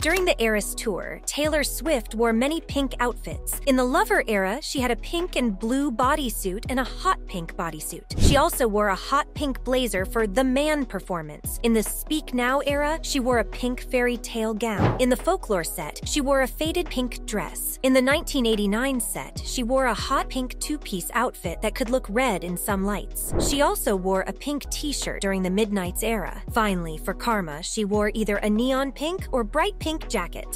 During the Eras tour, Taylor Swift wore many pink outfits. In the Lover era, she had a pink and blue bodysuit and a hot pink bodysuit. She also wore a hot pink blazer for The Man performance. In the Speak Now era, she wore a pink fairy tale gown. In the Folklore set, she wore a faded pink dress. In the 1989 set, she wore a hot pink two piece outfit that could look red in some lights. She also wore a pink t shirt during the Midnights era. Finally, for Karma, she wore either a neon pink or bright pink jacket.